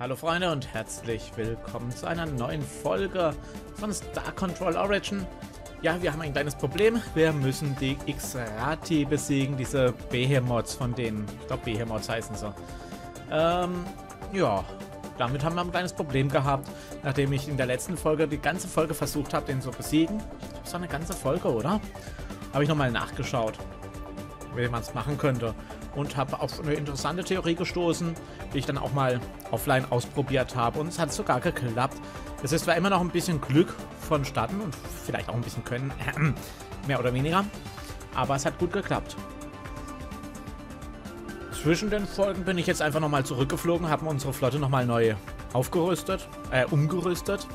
Hallo Freunde und herzlich willkommen zu einer neuen Folge von Star Control Origin. Ja, wir haben ein kleines Problem. Wir müssen die X-Rati besiegen, diese Behemoths von denen. Ich glaube, Behemoths heißen sie. Ähm, ja, damit haben wir ein kleines Problem gehabt, nachdem ich in der letzten Folge die ganze Folge versucht habe, den zu besiegen. Ich glaube, es war eine ganze Folge, oder? Habe ich nochmal nachgeschaut, wie man es machen könnte und habe auf eine interessante Theorie gestoßen, die ich dann auch mal offline ausprobiert habe und es hat sogar geklappt. Es ist zwar immer noch ein bisschen Glück vonstatten und vielleicht auch ein bisschen Können, mehr oder weniger, aber es hat gut geklappt. Zwischen den Folgen bin ich jetzt einfach nochmal zurückgeflogen, haben unsere Flotte nochmal neu aufgerüstet, äh, umgerüstet.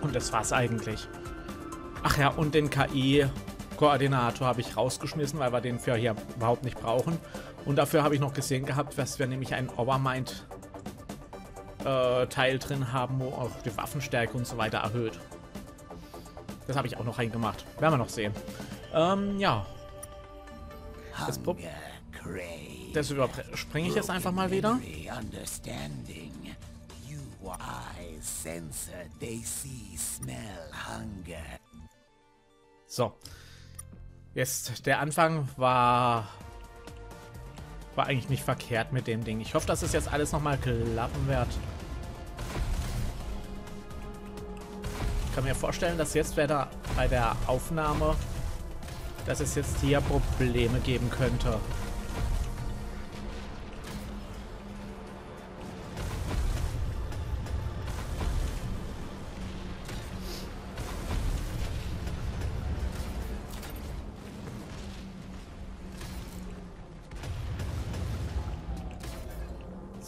Und das war's eigentlich. Ach ja, und den KI Koordinator habe ich rausgeschmissen, weil wir den für hier überhaupt nicht brauchen. Und dafür habe ich noch gesehen gehabt, dass wir nämlich einen Overmind äh, Teil drin haben, wo auch die Waffenstärke und so weiter erhöht. Das habe ich auch noch reingemacht. Werden wir noch sehen. Ähm, ja. Das, das überspringe ich jetzt einfach mal wieder. So. Jetzt, der Anfang war war eigentlich nicht verkehrt mit dem Ding. Ich hoffe, dass es jetzt alles nochmal klappen wird. Ich kann mir vorstellen, dass jetzt bei bei der Aufnahme, dass es jetzt hier Probleme geben könnte.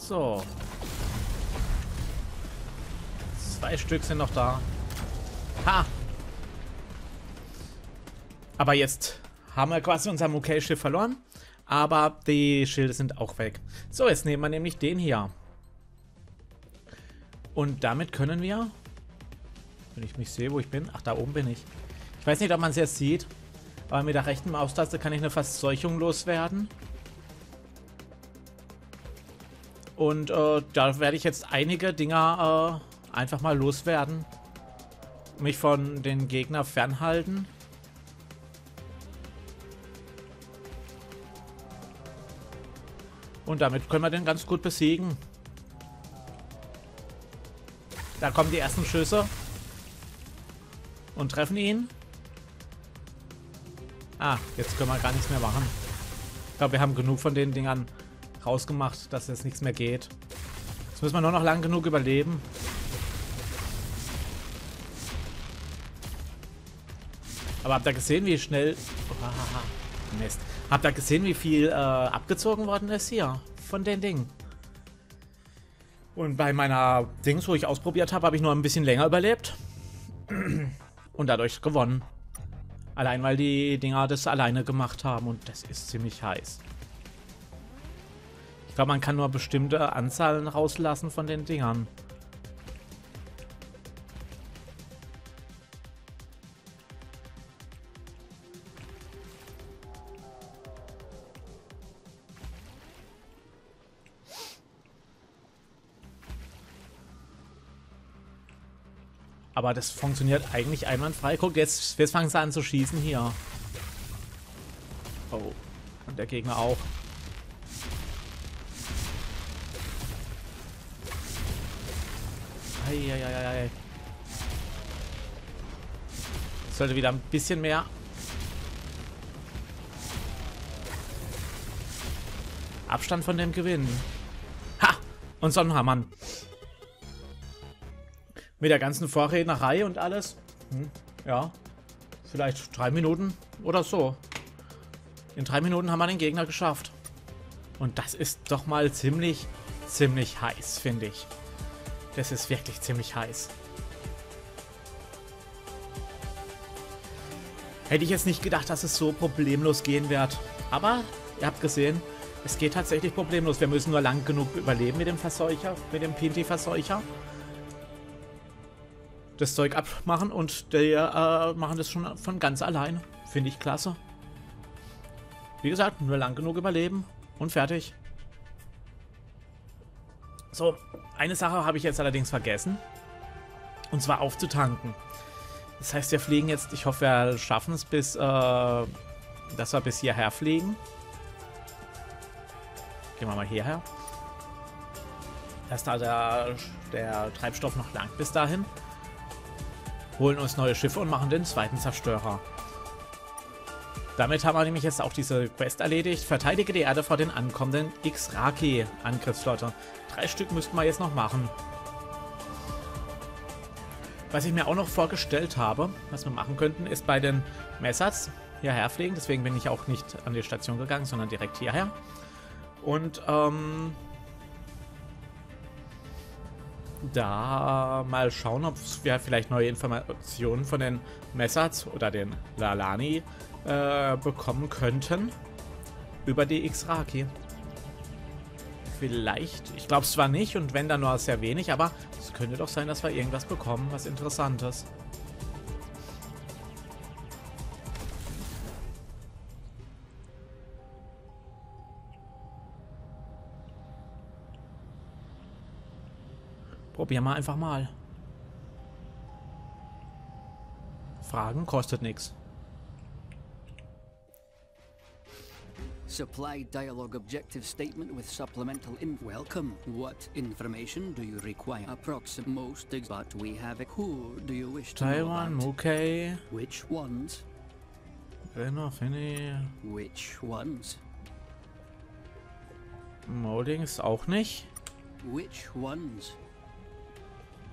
So. Zwei Stück sind noch da. Ha! Aber jetzt haben wir quasi unser Mukel-Schiff verloren. Aber die Schilde sind auch weg. So, jetzt nehmen wir nämlich den hier. Und damit können wir... Wenn ich mich sehe, wo ich bin... Ach, da oben bin ich. Ich weiß nicht, ob man es jetzt sieht. Aber mit der rechten Maustaste kann ich eine Verseuchung loswerden. Und äh, da werde ich jetzt einige Dinger äh, einfach mal loswerden. Mich von den Gegner fernhalten. Und damit können wir den ganz gut besiegen. Da kommen die ersten Schüsse. Und treffen ihn. Ah, jetzt können wir gar nichts mehr machen. Ich glaube, wir haben genug von den Dingern rausgemacht, dass jetzt nichts mehr geht. Jetzt müssen wir nur noch lang genug überleben. Aber habt ihr gesehen, wie schnell... Oh, Mist. Habt ihr gesehen, wie viel äh, abgezogen worden ist hier von den Dingen? Und bei meiner Dings, wo ich ausprobiert habe, habe ich nur ein bisschen länger überlebt. Und dadurch gewonnen. Allein, weil die Dinger das alleine gemacht haben. Und das ist ziemlich heiß glaube, man kann nur bestimmte Anzahlen rauslassen von den Dingern. Aber das funktioniert eigentlich einwandfrei. Guck, jetzt, jetzt fangen sie an zu schießen hier. Oh. Und der Gegner auch. Eieieiei. Sollte wieder ein bisschen mehr. Abstand von dem gewinnen. Ha! Und Sonnenhammern. Mit der ganzen Vorrednerei und alles. Hm, ja. Vielleicht drei Minuten oder so. In drei Minuten haben wir den Gegner geschafft. Und das ist doch mal ziemlich, ziemlich heiß, finde ich. Das ist wirklich ziemlich heiß. Hätte ich jetzt nicht gedacht, dass es so problemlos gehen wird. Aber ihr habt gesehen, es geht tatsächlich problemlos. Wir müssen nur lang genug überleben mit dem Verseucher, mit dem PNT-Verseucher. Das Zeug abmachen und der äh, machen das schon von ganz allein. Finde ich klasse. Wie gesagt, nur lang genug überleben und fertig. So, eine Sache habe ich jetzt allerdings vergessen. Und zwar aufzutanken. Das heißt, wir fliegen jetzt, ich hoffe, wir schaffen es bis, äh, dass wir bis hierher fliegen. Gehen wir mal hierher. Dass da der, der Treibstoff noch lang bis dahin. Holen uns neue Schiffe und machen den zweiten Zerstörer. Damit haben wir nämlich jetzt auch diese Quest erledigt. Verteidige die Erde vor den ankommenden X-Raki-Angriffsflotte. Drei Stück müssten wir jetzt noch machen. Was ich mir auch noch vorgestellt habe, was wir machen könnten, ist bei den Messers hierher fliegen. Deswegen bin ich auch nicht an die Station gegangen, sondern direkt hierher. Und ähm, da mal schauen, ob wir vielleicht neue Informationen von den Messers oder den Lalani äh, bekommen könnten über die X-Raki. Vielleicht. Ich glaube es zwar nicht und wenn dann nur sehr wenig, aber es könnte doch sein, dass wir irgendwas bekommen, was Interessantes. Probier mal einfach mal. Fragen kostet nichts. Supply dialogue objective statement with supplemental in welcome. What information do you require? Approximate most, but we have a who do you wish to Taiwan, know about? okay. Which ones? Renner, Finny, Which ones? Moldings auch nicht. Which ones?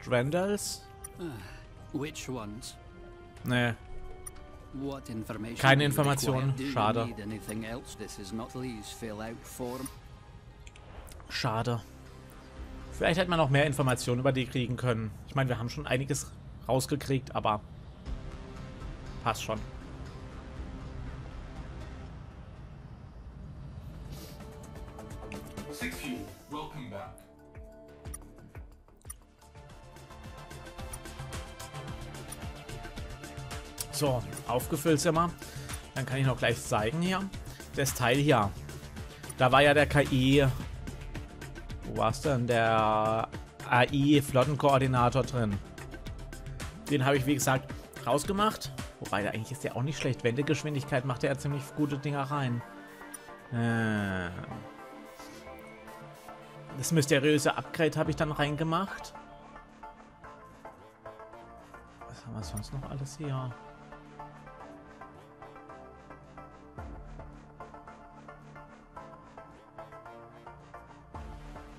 Drendals? Ah, which ones? Nee. Keine Informationen, schade. Schade. Vielleicht hätte man noch mehr Informationen über die kriegen können. Ich meine, wir haben schon einiges rausgekriegt, aber passt schon. So, aufgefüllt sind wir. Dann kann ich noch gleich zeigen hier. Das Teil hier. Da war ja der KI... Wo war's denn? Der AI-Flottenkoordinator drin. Den habe ich, wie gesagt, rausgemacht. Wobei, der eigentlich ist ja auch nicht schlecht. Wendegeschwindigkeit macht er ja ziemlich gute Dinger rein. Äh. Das mysteriöse Upgrade habe ich dann reingemacht. Was haben wir sonst noch alles hier?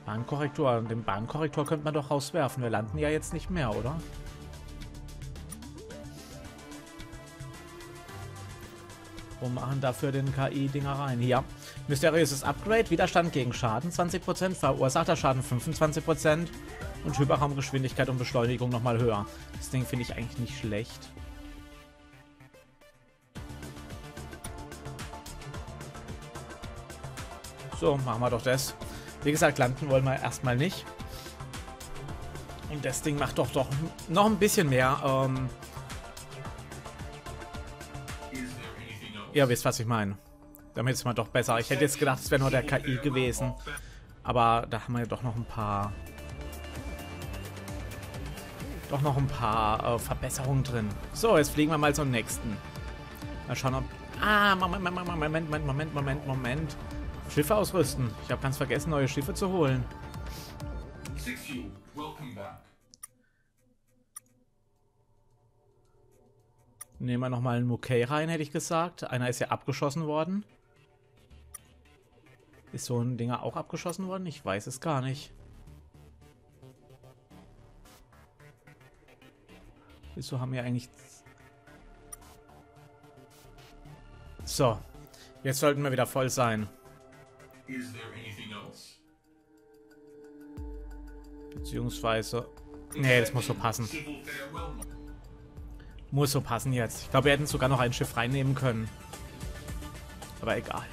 Bahnkorrektur. Den Bahnkorrektor könnte man doch rauswerfen. Wir landen ja jetzt nicht mehr, oder? Wo machen dafür den KI-Dinger rein? Hier. Mysteriöses Upgrade. Widerstand gegen Schaden 20%. Verursachter Schaden 25%. Und Hyperraumgeschwindigkeit und Beschleunigung nochmal höher. Das Ding finde ich eigentlich nicht schlecht. So, machen wir doch das. Wie gesagt, landen wollen wir erstmal nicht. Und das Ding macht doch doch noch ein bisschen mehr. Ähm, ihr wisst, was ich meine. Damit ist man doch besser. Ich hätte jetzt gedacht, es wäre nur der KI gewesen. Aber da haben wir ja doch noch ein paar... Doch noch ein paar äh, Verbesserungen drin. So, jetzt fliegen wir mal zum nächsten. Mal schauen, ob... Ah, Moment, Moment, Moment, Moment, Moment, Moment, Moment. Schiffe ausrüsten. Ich habe ganz vergessen, neue Schiffe zu holen. Nehmen wir nochmal einen Mukei rein, hätte ich gesagt. Einer ist ja abgeschossen worden. Ist so ein Dinger auch abgeschossen worden? Ich weiß es gar nicht. Wieso haben wir eigentlich... So. Jetzt sollten wir wieder voll sein. Beziehungsweise... Nee, das muss so passen. Muss so passen jetzt. Ich glaube, wir hätten sogar noch ein Schiff reinnehmen können. Aber egal.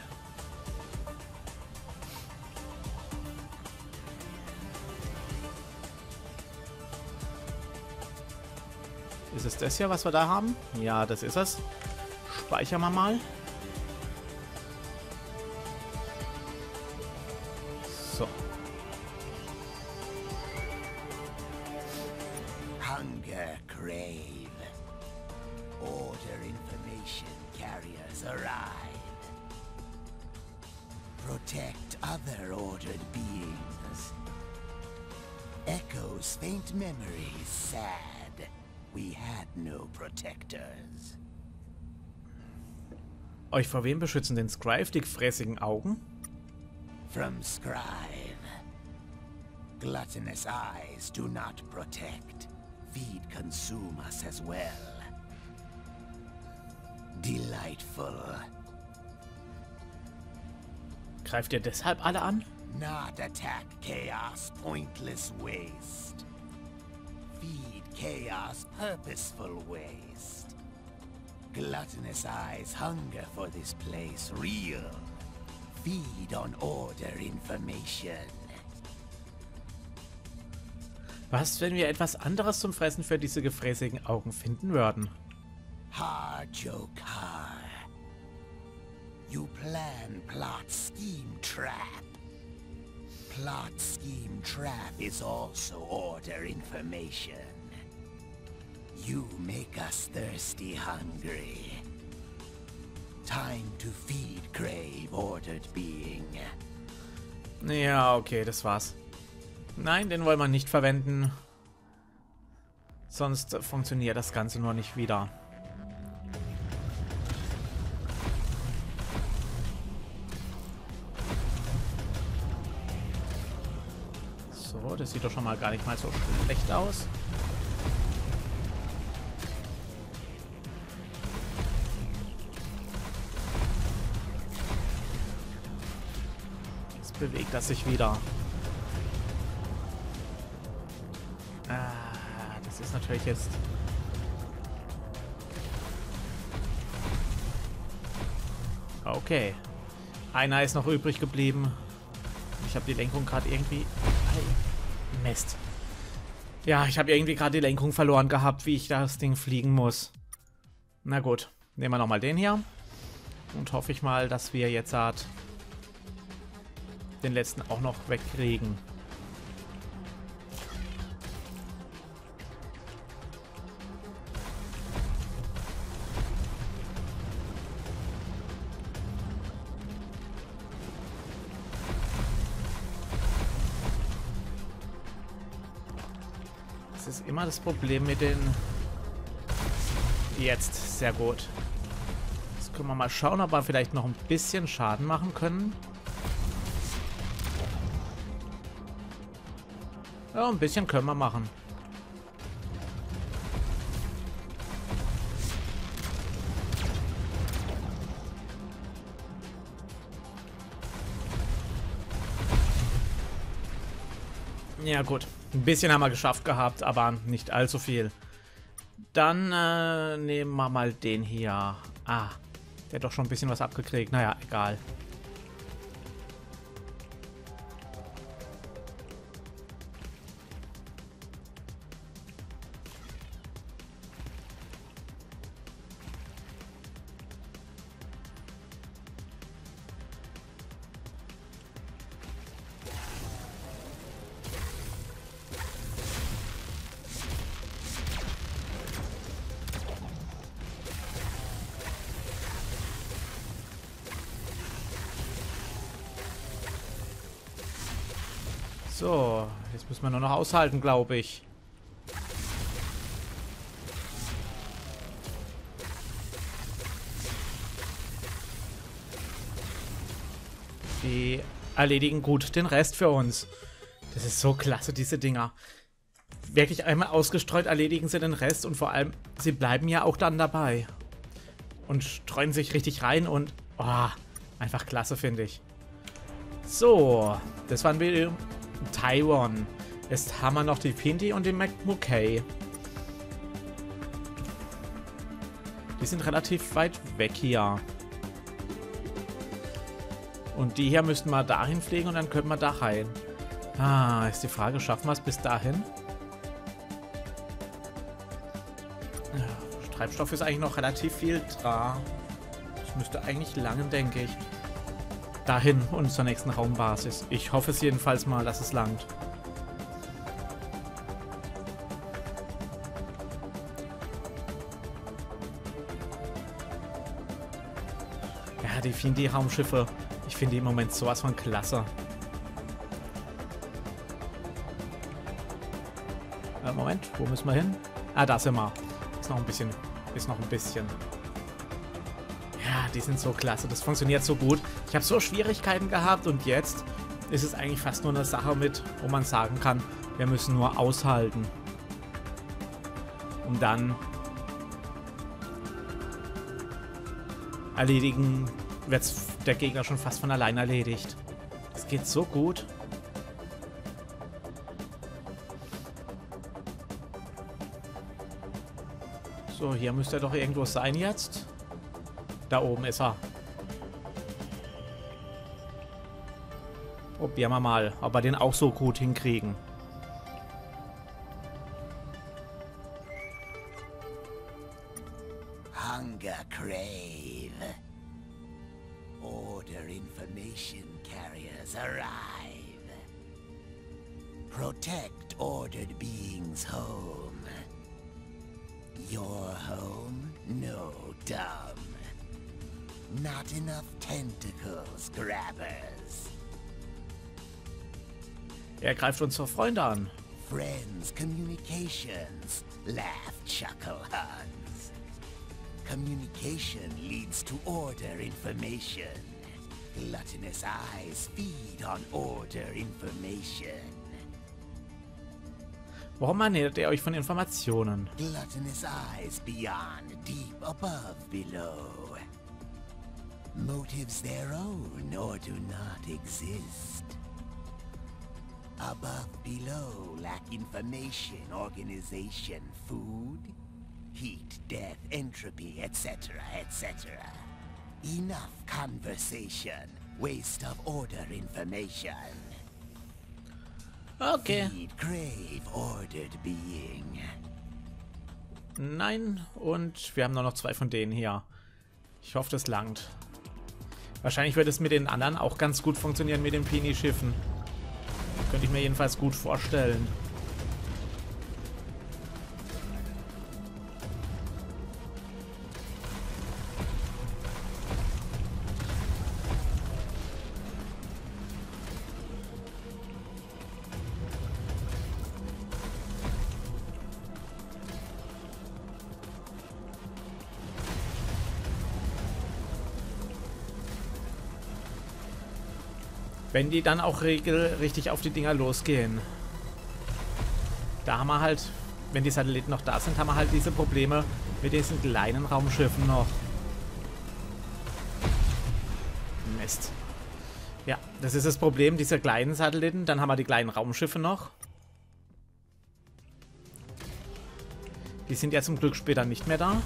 Ist es das hier, was wir da haben? Ja, das ist es. Speichern wir mal. Euch vor wem beschützen den Scribe die fräßigen Augen? From Scribe. Gluttonous eyes do not protect. Feed consume us as well. Delightful. Greift ihr deshalb alle an? Not attack chaos pointless waste. Feed chaos purposeful waste. Gluttonous eyes hunger for this place real. Feed on order information. Was, wenn wir etwas anderes zum Fressen für diese gefräßigen Augen finden würden? Har Jokar. You plan, plot, scheme, trap. Plot, scheme, trap is also order information. You make us thirsty, hungry. Time to feed, crave, ordered being. Ja, okay, das war's. Nein, den wollen wir nicht verwenden. Sonst funktioniert das Ganze nur nicht wieder. So, das sieht doch schon mal gar nicht mal so schlecht aus. Bewegt er sich wieder. Ah, das ist natürlich jetzt... Okay. Einer ist noch übrig geblieben. Ich habe die Lenkung gerade irgendwie... Mist. Ja, ich habe irgendwie gerade die Lenkung verloren gehabt, wie ich das Ding fliegen muss. Na gut, nehmen wir nochmal den hier. Und hoffe ich mal, dass wir jetzt halt den letzten auch noch wegkriegen. Das ist immer das Problem mit den... Jetzt, sehr gut. Jetzt können wir mal schauen, ob wir vielleicht noch ein bisschen Schaden machen können. Ja, ein bisschen können wir machen. Ja gut, ein bisschen haben wir geschafft gehabt, aber nicht allzu viel. Dann äh, nehmen wir mal den hier. Ah, der hat doch schon ein bisschen was abgekriegt. Naja, egal. Müssen wir nur noch aushalten, glaube ich. Die erledigen gut den Rest für uns. Das ist so klasse, diese Dinger. Wirklich einmal ausgestreut erledigen sie den Rest und vor allem, sie bleiben ja auch dann dabei. Und streuen sich richtig rein und... Oh, einfach klasse, finde ich. So, das waren wir Taiwan. Jetzt haben wir noch die Pinti und den McMuckay. Die sind relativ weit weg hier. Und die hier müssten wir dahin fliegen und dann könnten wir da rein. Ah, ist die Frage, schaffen wir es bis dahin? Ja, Treibstoff ist eigentlich noch relativ viel dran. Das müsste eigentlich langen, denke ich dahin und zur nächsten Raumbasis. Ich hoffe es jedenfalls mal, dass es langt. Die Findi-Raumschiffe, ich finde die im Moment sowas von klasse. Äh, Moment, wo müssen wir hin? Ah, da sind wir. Ist noch ein bisschen, ist noch ein bisschen. Ja, die sind so klasse, das funktioniert so gut. Ich habe so Schwierigkeiten gehabt und jetzt ist es eigentlich fast nur eine Sache mit, wo man sagen kann, wir müssen nur aushalten. Und dann erledigen, wird der Gegner schon fast von allein erledigt. Es geht so gut. So, hier müsste er doch irgendwo sein jetzt. Da oben ist er. Probieren wir mal, ob wir den auch so gut hinkriegen. Information carriers arrive. Protect ordered beings home. Your home? No, dumb. Not enough tentacles, grabbers. Er greift unsere Freunde an. Friends, communications. Laugh, chuckle, Hans. Communication leads to order information. Gluttonous eyes feed on order information. Warum ernährt ihr euch von Informationen? Gluttonous eyes beyond, deep above, below. Motives their own or do not exist. Above, below, lack information, organization, food, heat, death, entropy, etc., etc. Enough conversation. Waste of order information. Okay. Feed, crave, ordered being. Nein, und wir haben nur noch zwei von denen hier. Ich hoffe, das langt. Wahrscheinlich wird es mit den anderen auch ganz gut funktionieren mit den Pini-Schiffen. Könnte ich mir jedenfalls gut vorstellen. Wenn die dann auch richtig auf die Dinger losgehen. Da haben wir halt, wenn die Satelliten noch da sind, haben wir halt diese Probleme mit diesen kleinen Raumschiffen noch. Mist. Ja, das ist das Problem dieser kleinen Satelliten. Dann haben wir die kleinen Raumschiffe noch. Die sind ja zum Glück später nicht mehr da.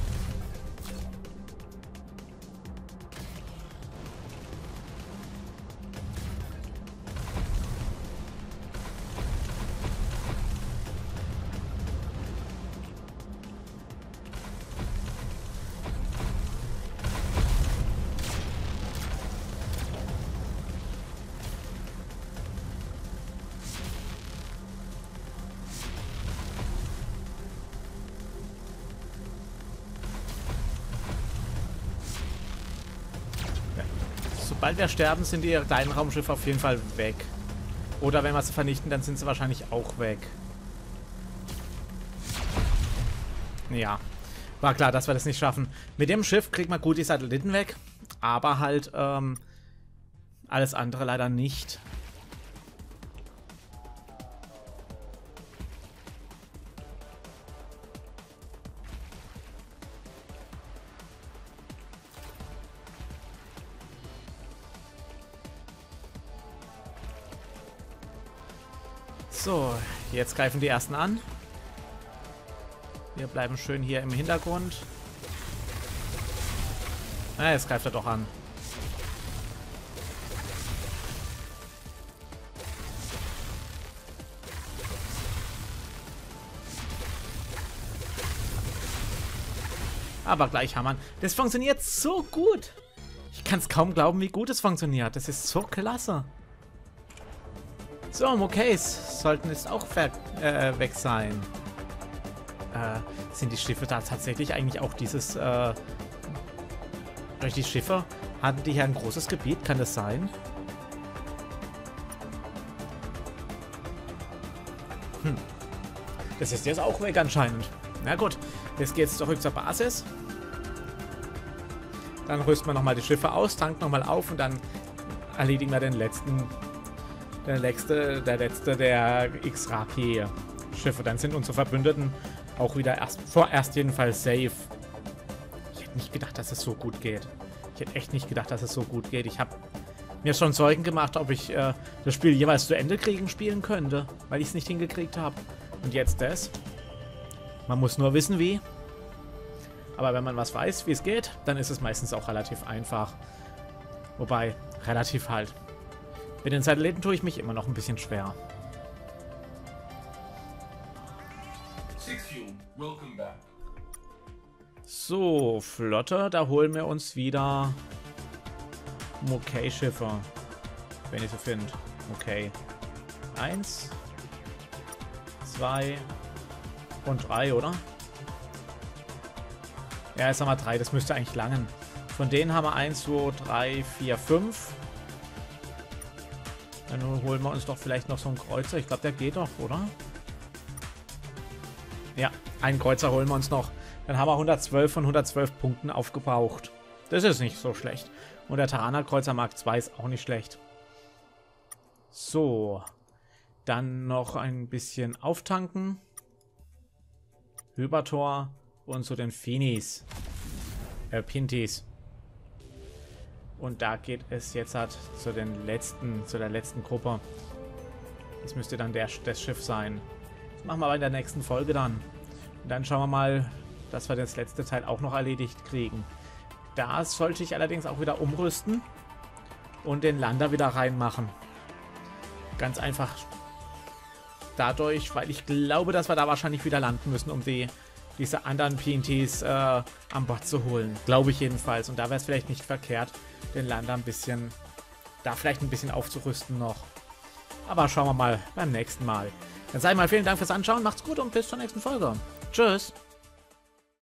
Sobald wir sterben, sind die kleinen Raumschiffe auf jeden Fall weg. Oder wenn wir sie vernichten, dann sind sie wahrscheinlich auch weg. Ja. War klar, dass wir das nicht schaffen. Mit dem Schiff kriegt man gut die Satelliten weg. Aber halt, ähm, alles andere leider nicht. So, jetzt greifen die ersten an. Wir bleiben schön hier im Hintergrund. Na, jetzt greift er doch an. Aber gleich hammern. Das funktioniert so gut. Ich kann es kaum glauben, wie gut es funktioniert. Das ist so klasse. So, Mokays sollten jetzt auch äh, weg sein. Äh, sind die Schiffe da tatsächlich eigentlich auch dieses, äh, die Schiffe Hatten die hier ein großes Gebiet? Kann das sein? Hm. Das ist jetzt auch weg anscheinend. Na gut, jetzt geht's zurück zur Basis. Dann rüsten wir nochmal die Schiffe aus, tanken nochmal auf und dann erledigen wir den letzten, der letzte, der letzte der X-Raki-Schiffe. Dann sind unsere Verbündeten auch wieder erst, vorerst jedenfalls safe. Ich hätte nicht gedacht, dass es so gut geht. Ich hätte echt nicht gedacht, dass es so gut geht. Ich habe mir schon Sorgen gemacht, ob ich äh, das Spiel jeweils zu Ende kriegen spielen könnte, weil ich es nicht hingekriegt habe. Und jetzt das. Man muss nur wissen, wie. Aber wenn man was weiß, wie es geht, dann ist es meistens auch relativ einfach. Wobei, relativ halt. Mit den Satelliten tue ich mich immer noch ein bisschen schwer. So, Flotte, da holen wir uns wieder Mokay-Schiffe. Wenn ich sie finde. Okay. Eins, zwei und drei, oder? Ja, jetzt haben wir drei. Das müsste eigentlich langen. Von denen haben wir eins, zwei, drei, vier, fünf. Dann holen wir uns doch vielleicht noch so einen Kreuzer. Ich glaube, der geht doch, oder? Ja, einen Kreuzer holen wir uns noch. Dann haben wir 112 von 112 Punkten aufgebraucht. Das ist nicht so schlecht. Und der Tarana-Kreuzer Mark II ist auch nicht schlecht. So. Dann noch ein bisschen auftanken. Hypertor und zu den Finis. Äh, Pintis. Und da geht es jetzt halt zu den letzten, zu der letzten Gruppe. Das müsste dann der, das Schiff sein. Das machen wir aber in der nächsten Folge dann. Und dann schauen wir mal, dass wir das letzte Teil auch noch erledigt kriegen. Da sollte ich allerdings auch wieder umrüsten und den Lander wieder reinmachen. Ganz einfach dadurch, weil ich glaube, dass wir da wahrscheinlich wieder landen müssen, um die diese anderen PNTs äh, an Bord zu holen. Glaube ich jedenfalls. Und da wäre es vielleicht nicht verkehrt, den Lander ein bisschen, da vielleicht ein bisschen aufzurüsten noch. Aber schauen wir mal beim nächsten Mal. Dann sage ich mal vielen Dank fürs Anschauen, macht's gut und bis zur nächsten Folge. Tschüss.